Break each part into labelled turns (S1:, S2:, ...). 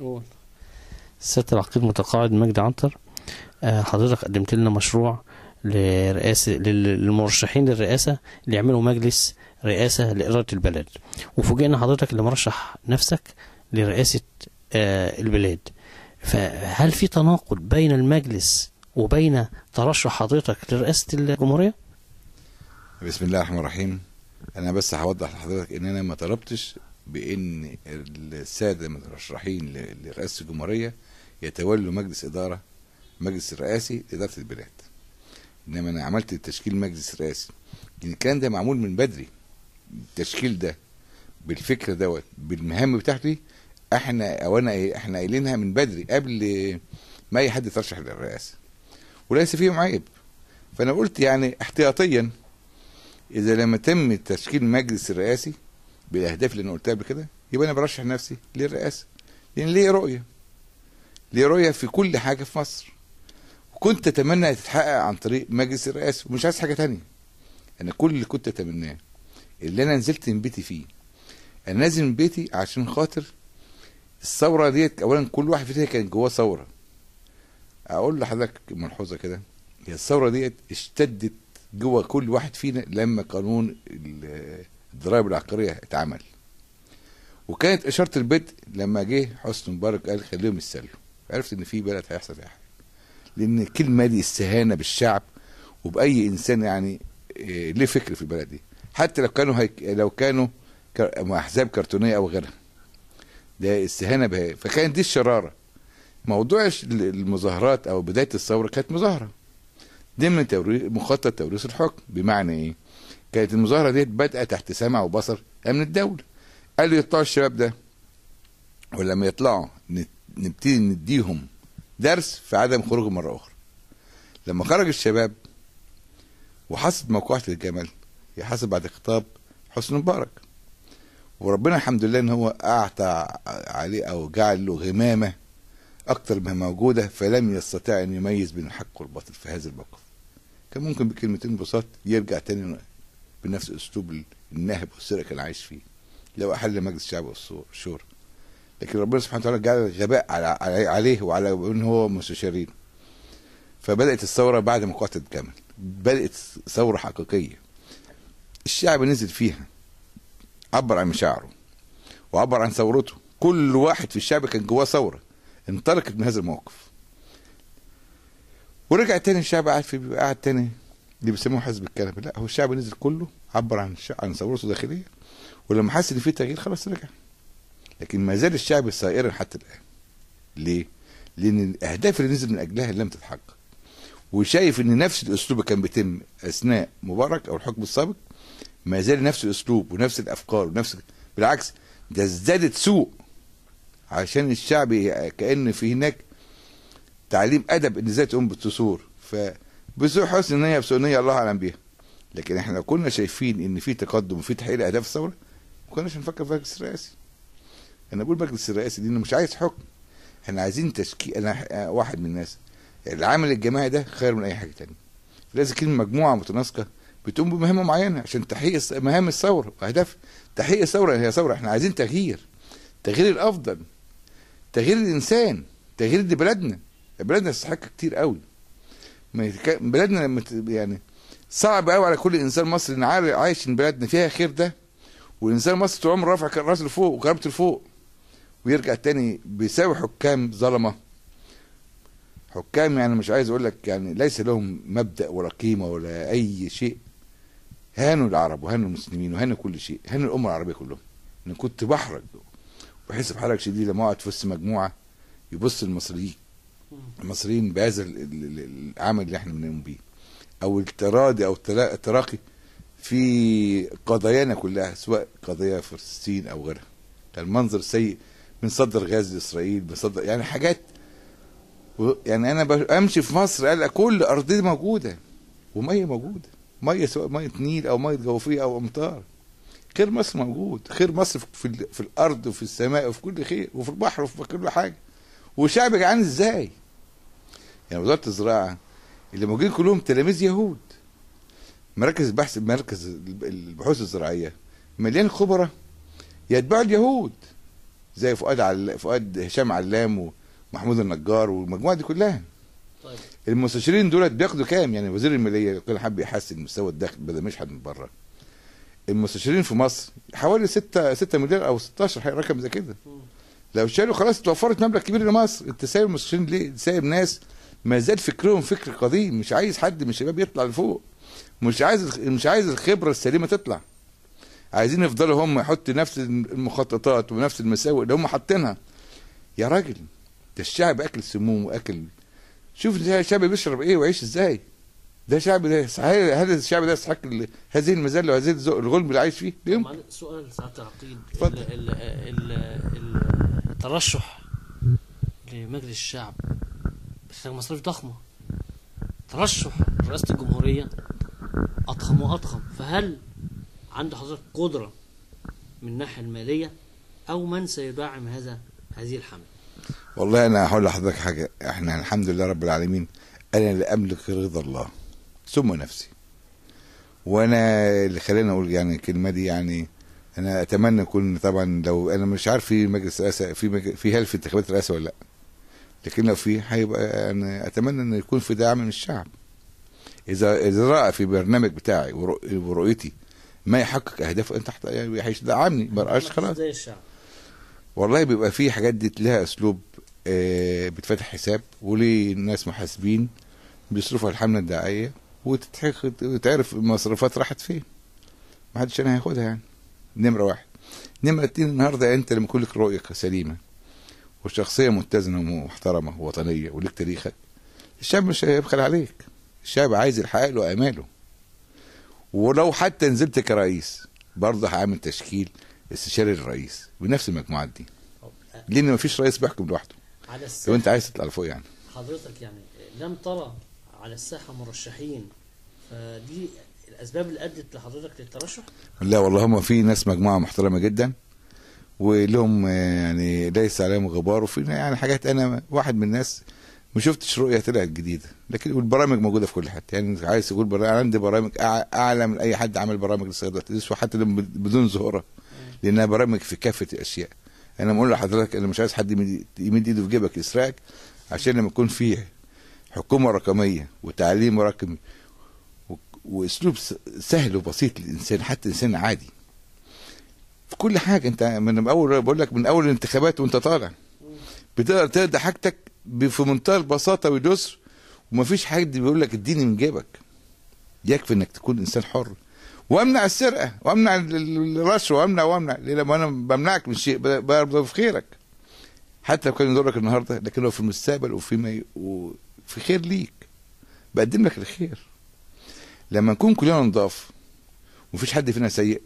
S1: قول. سيادة العقيد متقاعد مجدي عنتر. آه، حضرتك قدمت لنا مشروع لرئاسة لل- للمرشحين للرئاسة اللي يعملوا مجلس رئاسة لإدارة البلد. وفوجئنا حضرتك اللي مرشح نفسك لرئاسة آه، البلاد. فهل في تناقض بين المجلس وبين ترشح حضرتك لرئاسة الجمهورية؟
S2: بسم الله الرحمن الرحيم. أنا بس هوضح لحضرتك إن أنا ما طلبتش بإن السادة المترشحين لرئاسة الجمهورية يتولوا مجلس إدارة مجلس الرئاسي لإدارة البلاد. إنما أنا عملت تشكيل مجلس رئاسي. لأن الكلام ده معمول من بدري التشكيل ده بالفكر دوت بالمهام بتاعتي إحنا أو أنا إيه، إحنا قايلينها من بدري قبل ما أي حد يترشح للرئاسة. وليس فيهم عيب. فأنا قلت يعني احتياطيا إذا لم يتم تشكيل مجلس الرئاسي بالأهداف اللي أنا قلتها قبل كده يبقى أنا برشح نفسي للرئاسة. لأن ليه رؤية. ليه رؤية في كل حاجة في مصر. وكنت أتمنى تتحقق عن طريق مجلس الرئاسة. ومش عايز حاجة تانية. أنا كل اللي كنت أتمناه اللي أنا نزلت من بيتي فيه. أنا نازل من بيتي عشان خاطر الثورة ديت اولا كل واحد فينا كان جواه ثورة. أقول لحضرتك ملحوظة كده هي الثورة ديت اشتدت جوه كل واحد فينا لما قانون الضرائب العقارية اتعمل. وكانت إشارة البدء لما جه حسني مبارك قال خليهم يستلوا عرفت إن في بلد هيحصل فيها لأن الكلمة دي استهانة بالشعب وبأي إنسان يعني إيه، ليه فكر في البلد دي؟ حتى لو كانوا هيك لو كانوا احزاب كرتونية أو غيرها. ده استهانة بها. فكانت دي الشرارة. موضوع المظاهرات أو بداية الثورة كانت مظاهرة. ضمن. مخطط توريث الحكم. بمعنى إيه؟ كانت المظاهرة ديت بادئة تحت سمع وبصر أمن الدولة. قالوا يطلعوا الشباب ده. ولما يطلعوا نبتدي نديهم درس في عدم خروجهم مرة أخرى. لما خرج الشباب وحصلت موقعة الجمل حصلت بعد خطاب حسني مبارك. وربنا الحمد لله إن هو أعطى عليه أو جعل له غمامة أكتر ما موجودة فلم يستطيع أن يميز بين الحق والباطل في هذا الموقف. كان ممكن بكلمتين بساط يرجع تاني بنفس اسلوب النهب والسرقة كان عايش فيه. لو أحل مجلس الشعب والشورى. لكن ربنا سبحانه وتعالى جعل الغباء على علي- عليه وعلى إن هو مستشارين. فبدأت الثورة بعد موقعة الجمل. بدأت ثورة حقيقية. الشعب نزل فيها. عبر عن مشاعره. وعبر عن ثورته. كل واحد في الشعب كان جواه ثورة. انطلقت من هذا الموقف. ورجع تاني الشعب قاعد في قاعد تاني. اللي بيسموه حزب الكنبه لا هو الشعب نزل كله عبر عن. عن ثورته الداخلية ولما حس إن في تغيير خلاص رجع. لكن ما زال الشعب سائرا حتى الآن. ليه؟ لأن الأهداف اللي نزل من أجلها لم تتحقق. وشايف إن نفس الأسلوب كان بيتم أثناء مبارك أو الحكم السابق ما زال نفس الأسلوب ونفس الأفكار ونفس بالعكس ده ازدادت سوء. عشان الشعب كأن في هناك تعليم أدب إن إزاي تقوم بالتصور ف بسوء حسن نيه بسوء نيه الله أعلم بيها. لكن إحنا لو كنا شايفين إن في تقدم وفي تحقيق أهداف الثوره ما كناش نفكر في المجلس الرئاسي. أنا بقول مجلس الرئاسي لأنه مش عايز حكم. إحنا عايزين تشكيل. أنا آه، واحد من الناس. العمل الجماعي ده خير من أي حاجة تانية. لازم يكون مجموعة متناسقة بتقوم بمهمه معينة عشان تحقيق مهام الثورة واهداف تحقيق الثورة هي ثورة. إحنا عايزين تغيير. تغيير الأفضل. تغيير الإنسان. تغيير لبلدنا بلدنا تستحق كتير قوي. ت- يعني صعب قوي على كل إنسان مصري إن عايش إن بلدنا فيها خير ده. والإنسان المصري طول عمره رافع رأسه لفوق وكرامته لفوق. ويرجع تاني بيساوي حكام ظلمة. حكام يعني مش عايز أقول لك يعني ليس لهم مبدأ ولا قيمة ولا أي شيء. هانوا العرب وهانوا المسلمين وهانوا كل شيء. هانوا الأمة العربية كلهم. أنا كنت بحرج. بحس بحرج شديد لما أقعد في وسط مجموعة يبص المصريين. المصريين بهذا ال- ال- ال- العمل اللي إحنا بنقوم بيه. أو التراضي أو التراقي في قضايانا كلها سواء قضيه فلسطين أو غيرها. كان منظر سيء بنصدر غاز لاسرائيل بنصدر يعني حاجات يعني أنا ب- أمشي في مصر الاقي كل ارضيه موجودة ومية موجودة. مية سواء مية نيل أو مية جوفية أو أمطار. خير مصر موجود. خير مصر في, في, ال- في الأرض وفي السماء وفي كل خير وفي البحر وفي كل حاجة. والشعب جعان إزاي؟ يعني وزارة الزراعة اللي موجودين كلهم تلاميذ يهود. مراكز البحث مركز البحوث الزراعية مليان خبراء يتبعوا اليهود زي فؤاد عل... فؤاد هشام علام ومحمود النجار والمجموعة دي كلها.
S1: طيب.
S2: المستشارين دولت بياخدوا كام؟ يعني وزير المالية كان حب يحسن مستوى الدخل بدل ما يشحن من بره. المستشارين في مصر حوالي 6 6 مليار أو 16 حاجة رقم زي كده. لو شالوا خلاص اتوفرت مبلغ كبير لمصر. انت سايب المستشارين ليه؟ سايب ناس ما زال فكرهم فكر قديم مش عايز حد من الشباب يطلع لفوق. مش عايز مش عايز الخبرة السليمة تطلع. عايزين يفضلوا هم يحطوا نفس المخططات ونفس المساوئ اللي هم حاطينها. يا راجل ده الشعب أكل سموم وأكل. شوف ده الشعب بيشرب إيه ويعيش إزاي. ده شعب ده هل هل الشعب ده يستحق هذه المذله وهذه الغلب اللي عايش فيه؟
S1: معلش سؤال سعاده العقيد.
S2: اتفضل.
S1: ال- ال- ال- الترشح لمجلس الشعب بيحتاج مصاريف ضخمة. ترشح رئاسة الجمهورية أضخم وأضخم. فهل عند حضرتك قدرة من الناحية المالية؟ أو من سيدعم هذا هذه الحملة؟
S2: والله أنا هقول لحضرتك حاجة. إحنا الحمد لله رب العالمين أنا لا أملك رضا الله ثم نفسي. وأنا اللي خلاني أقول يعني الكلمة دي يعني أنا أتمنى يكون طبعا لو أنا مش عارف في مجلس رئاسة في مج... في هل في انتخابات رئاسة ولا لأ. لكن لو في هيبقى أنا أتمنى ان يكون في دعم من الشعب. اذا إذا رأى في برنامج بتاعي ورؤ- ورؤيتي ما يحقق أهدافه أنت حت- يعني هيدعمني ما رأاش خلاص.
S1: زي الشعب.
S2: والله بيبقى في حاجات دي لها أسلوب آه، بتفتح حساب وليه ناس محاسبين بيصرفوا الحملة الدعائية وتعرف المصروفات راحت فين. ما حدش أنا هياخدها يعني. نمرة واحد. نمرة اتنين النهارده أنت لما يكون لك رؤيه سليمة. وشخصية متزنة ومحترمة ووطنية ولك تاريخك. الشعب مش هيبخل عليك. الشعب عايز يحقق له أماله. ولو حتى نزلت كرئيس برضه هعمل تشكيل استشاري للرئيس بنفس المجموعات دي. لأن مفيش رئيس بيحكم لوحده.
S1: على
S2: لو أنت عايز تطلع لفوق يعني.
S1: حضرتك يعني لم ترى على الساحة مرشحين فدي الأسباب اللي أدت لحضرتك للترشح؟
S2: لا والله هم في ناس مجموعة محترمة جدا. ولهم آه، يعني ليس عليهم غبار. وفي يعني حاجات أنا واحد من الناس ما شفتش رؤية طلعت جديدة. لكن والبرامج موجودة في كل حتة. يعني عايز تقول برامج عندي برامج اعلى من اي حد عمل برامج للصيدله حتى لو بدون ظهوره لأنها برامج في كافة الأشياء. أنا بقول لحضرتك أنا مش عايز حد يمد إيده في جيبك يسرقك عشان لما يكون فيه حكومة رقمية وتعليم رقمي وأسلوب سهل وبسيط للإنسان حتى الانسان عادي. في كل حاجة. انت من اول بقول لك من أول الانتخابات وانت طالع. بتقدر تقضي حاجتك في منتهى البساطة واليسر. ومفيش حد بيقول لك اديني من جيبك. يكفي انك تكون إنسان حر. وامنع السرقة وامنع ال- ال- الرشوه وامنع وامنع. ليه؟ لما أنا بمنعك من شيء برضه في خيرك. حتى لو كان يضرك النهارده لكن هو في المستقبل وفيما ي- وفي خير ليك. بقدم لك الخير. لما نكون كلنا نضاف ومفيش حد فينا سيء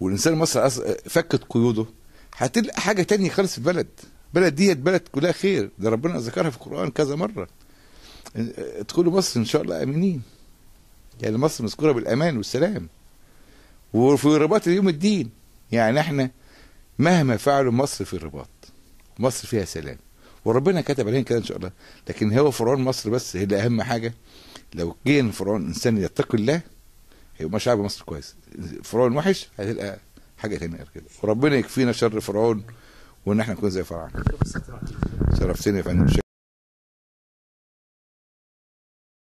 S2: والإنسان المصري فكت قيوده هتلقى حاجة تانية خالص في البلد. البلد ديت بلد كلها خير ده ربنا ذكرها في القرآن كذا مرة. ادخلوا مصر إن شاء الله آمنين. يعني مصر مذكورة بالأمان والسلام. وفي رباط اليوم الدين. يعني إحنا مهما فعلوا مصر في رباط مصر فيها سلام. وربنا كتب علينا كده إن شاء الله. لكن هو فرعون مصر بس هي أهم حاجة. لو جه فرعون إنسان يتقي الله هيبقى شعب مصر كويس. فرعون وحش هتلقى حاجة تانية غير كده. وربنا يكفينا شر فرعون وإن إحنا نكون زي فرعون. شرفتني يا فندم.